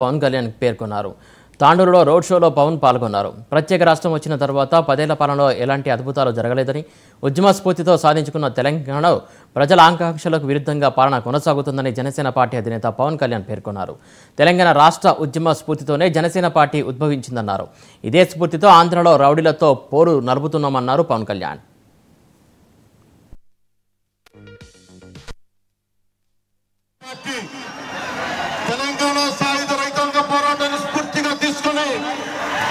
పవన్ కళ్యాణ్ పేర్కొన్నారు. తాండూరులో రోడ్ షోలో పవన్ పాల్గొన్నారు. ప్రత్యేక రాష్ట్రం వచ్చిన తర్వాత పదేళ్ళ పాలనలో ఎలాంటి అద్భుతాలు జరగలేదని ఉద్యమ స్ఫూర్తితో సాధించుకున్న తెలంగాణలో ప్రజల ఆకాంక్షలకు విరుద్ధంగా పాలన కొనసాగుతుందని జనసేన పార్టీ అధినేత పవన్ కళ్యాణ్ పేర్కొన్నారు. తెలంగాణ రాష్ట్ర ఉద్యమ స్ఫూర్తితోనే జనసేన పార్టీ ఉద్భవించిందన్నారు. ఇదే స్ఫూర్తితో ఆంధ్రలో రౌడీలతో పోరు నలుపుతున్నామన్నారు పవన్ కళ్యాణ్. పార్టీ తెలంగాణ సాయుధ రైతాంగ పోరాటాన్ని స్ఫూర్తిగా తీసుకుని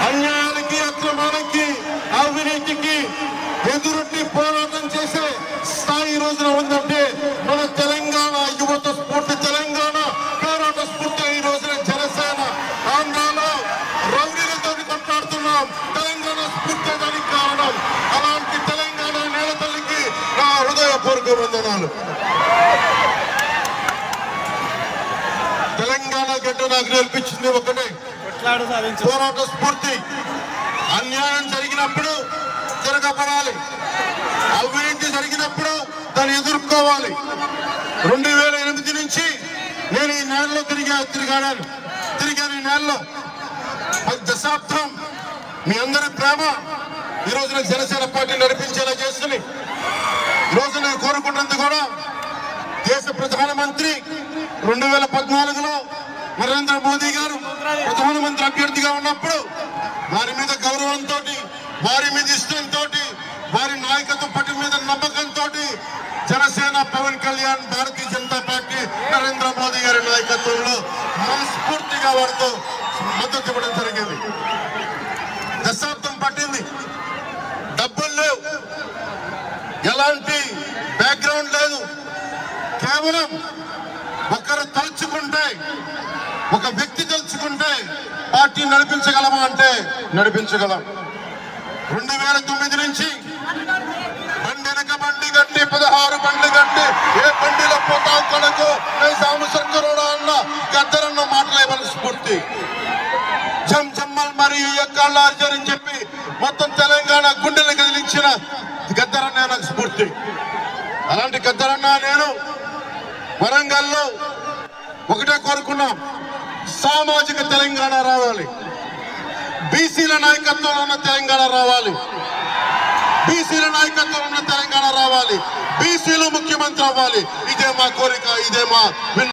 అన్యాయానికి అక్రమానికి అవినీతికి ఎదురొట్టి పోరాటం చేసే స్థాయి ఈ రోజున ఉందంటే మన తెలంగాణ యువత స్ఫూర్తి తెలంగాణ పోరాట స్ఫూర్తి ఈ రోజున జనసేన ఆంధ్రాలో రౌడీలతో కొట్లాడుతున్నాం తెలంగాణ స్ఫూర్తి దానికి కారణం అలాంటి తెలంగాణ నేల తల్లికి నా వందనాలు తెలంగాణ గడ్డ నాకు నేర్పించింది ఒకటే. పోరాట స్ఫూర్తి. అన్యాయం జరిగినప్పుడు తిరగబడాలి అవినీతి జరిగినప్పుడు దాన్ని ఎదుర్కోవాలి. రెండు వేల ఎనిమిది నుంచి నేను ఈ నేలలో తిరిగా తిరిగాడాను. తిరిగాను ఈ నేలలో. పది దశాబ్దం మీ అందరి ప్రేమ. ఈ రోజున జనసేన పార్టీ నడిపించేలా చేస్తుంది ఈ రోజు నేను కోరుకున్నది కూడా దేశ ప్రధానమంత్రి రెండు వేల పద్నాలుగులో నరేంద్ర మోదీ గారు ప్రధానమంత్రి అభ్యర్థిగా ఉన్నప్పుడు వారి మీద గౌరవంతో వారి మీద ఇష్టంతో వారి నాయకత్వ పట్టు మీద నమ్మకంతో జనసేన పవన్ కళ్యాణ్ భారతీయ జనతా పార్టీ నరేంద్ర మోదీ గారి నాయకత్వంలో మనస్ఫూర్తిగా వారితో మద్దతు ఇవ్వడం జరిగింది. దశాబ్దం పట్టింది. డబ్బులు ఎలాంటి బ్యాక్గ్రౌండ్ లేదు. కేవలం ఒకరు తలుచుకుంటే ఒక వ్యక్తి తలుచుకుంటే పార్టీ నడిపించగలమా అంటే నడిపించగలం. రెండు వేల తొమ్మిది నుంచి బండి వెనక బండి గట్టి పదహారు బండి గట్టి ఏ బండిలో పోతాం కనుక సాము శంకరుడు అన్న గద్దరన్న మాటలే స్ఫూర్తి? జం జమ్మల్ మరియు ఎక్కాళ్ళ అని చెప్పి మొత్తం తెలంగాణ గుండెలు కదిలించిన గద్దరన్న స్ఫూర్తి. అలాంటి గద్దరన్న నేను వరంగల్లో ఒకటే కోరుకున్నాం. సామాజిక తెలంగాణ రావాలి. బీసీల నాయకత్వంలో ఉన్న తెలంగాణ రావాలి. బీసీల నాయకత్వంలో ఉన్న తెలంగాణ రావాలి. బీసీలు ముఖ్యమంత్రి అవ్వాలి. ఇదే మా కోరిక ఇదే మా